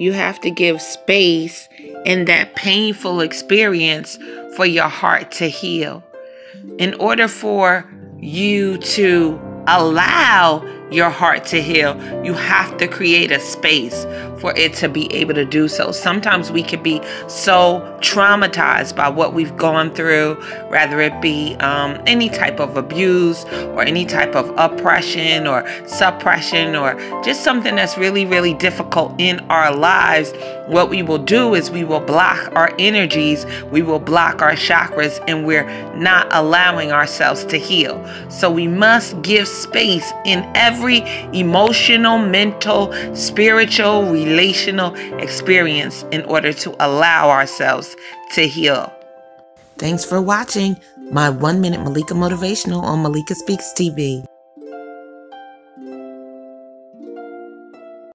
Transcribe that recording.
you have to give space in that painful experience for your heart to heal. In order for you to allow your heart to heal, you have to create a space for it to be able to do so. Sometimes we can be so traumatized by what we've gone through, rather it be um, any type of abuse or any type of oppression or suppression or just something that's really, really difficult in our lives. What we will do is we will block our energies, we will block our chakras, and we're not allowing ourselves to heal. So we must give space in every emotional, mental, spiritual, relational experience in order to allow ourselves to heal. Thanks for watching my one minute Malika motivational on Malika Speaks TV.